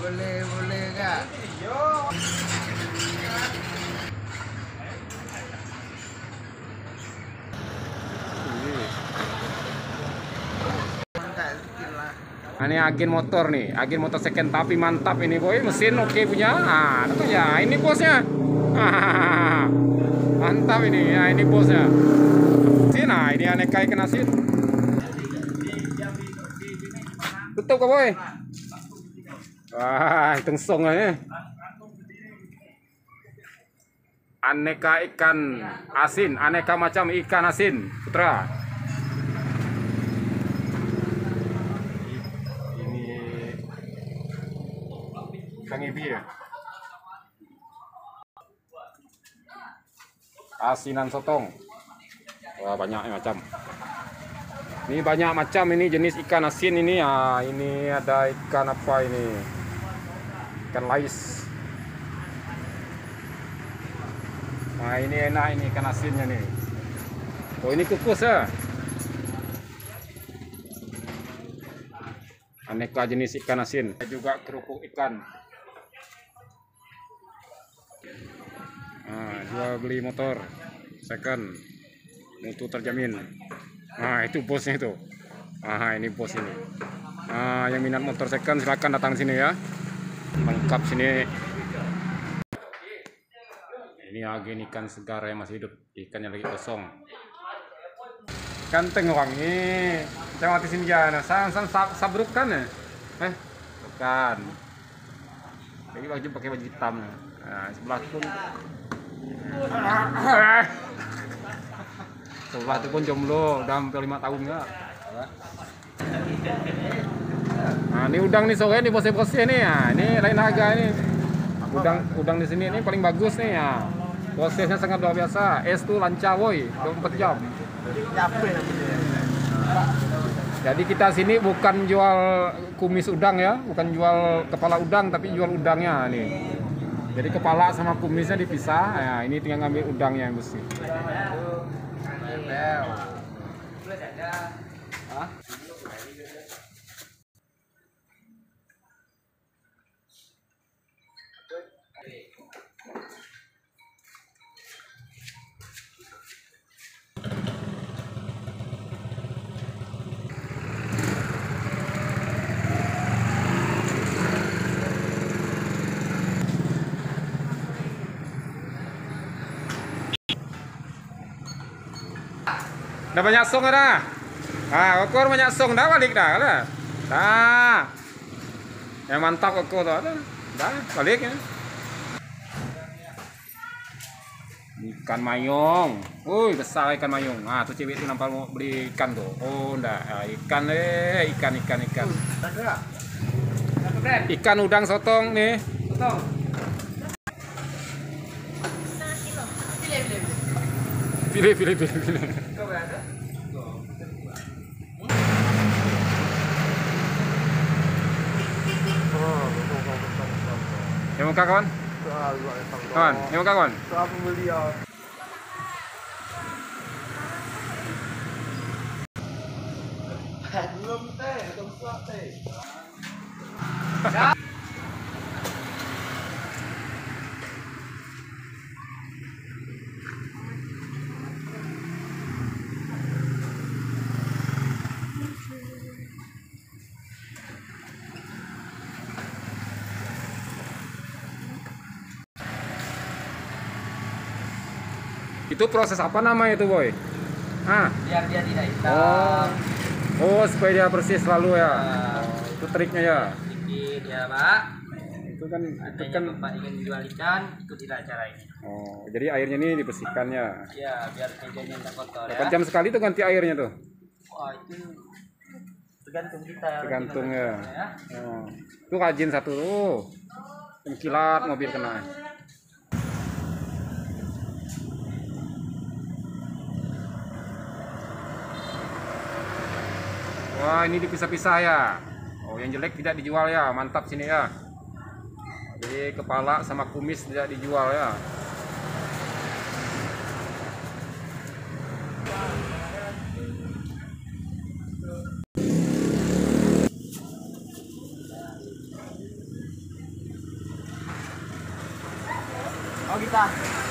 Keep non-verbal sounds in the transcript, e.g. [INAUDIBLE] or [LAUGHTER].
Boleh, boleh kak. Ini agen motor nih, agen motor second tapi mantap ini boy, mesin oke punya. Ah, itu ya, ini bosnya. Ah, mantap ini, ya ini bosnya. Sini, nah ini aneka ikan asin. Tutup kok boy. Wah, hitung song aja. Aneka ikan asin, aneka macam ikan asin, putra. ini Kang Ibi ya asinan sotong wah banyak ya macam ini banyak macam ini jenis ikan asin ini. Ya ini ada ikan apa ini? Ikan lais. Nah ini enak ini ikan asinnya nih oh ini kukus ya aneka jenis ikan asin. Juga kerupuk ikan. Nah, jual beli motor. Second. Mutu terjamin nah itu bosnya itu. Ah ini bos ini. Nah yang minat motor second silakan datang sini ya. Lengkap sini. Ini agen ikan segar yang masih hidup. Ikannya lagi kosong. Ganteng orang ini. Mati sini jana. San san sab, sabruk kan ya? Eh bukan. Ini baju pakai baju hitam. Nah sebelah pun sebelah itu pun jomblo udah hampir lima tahun enggak nah ini udang nih sore nih bosnya-bosnya nih. Ya ini lain harga ini. Udang udang di sini ini paling bagus nih ya. Prosesnya sangat luar biasa. Es tuh lancar woi. 24 jam. Jadi kita sini bukan jual kumis udang ya, bukan jual kepala udang tapi jual udangnya nih. Jadi kepala sama kumisnya dipisah. Ya, ini tinggal ngambil udangnya yang 对吧？你说点啥？啊？Udah banyak song dah. Ah, ukur banyak song dah balik dah lah. Dah. Ya mantap ukur tuh. Dah, dah balik ya. Ikan mayong. Wih, besar ikan mayong. Ah, tuh cewek tuh nampak mau beli ikan tuh. Oh, enggak. Ah, ikan eh, ikan ikan ikan. Ada. Ikan udang sotong nih. Pilih, pilih, pilih, pilih. Yang muka kawan? Kawan, yang muka kawan? Soal pembelian. Belum teh, belum suap teh. [LAUGHS] Itu proses apa namanya itu, boy? Ah, Biar dia tidak hitam. oh, oh supaya dia bersih selalu ya. Nah, Itu triknya ya. sedikit ya, Pak. Itu kan, itu kan. Bapak ingin jual ikan, ikutilah acara ini. Oh, jadi airnya ini dibersihkan ya. Ya, biar mejanya tidak kotor ya. Berapa jam sekali tuh ganti airnya tuh? Wah, itu tergantung kita. Tergantung ya. tidak, Oh, itu rajin satu tuh. Yang kilat mobil kena. Wah, ini dipisah-pisah ya. Oh, yang jelek tidak dijual ya. Mantap sini ya. Jadi kepala sama kumis tidak dijual ya. Oh, kita.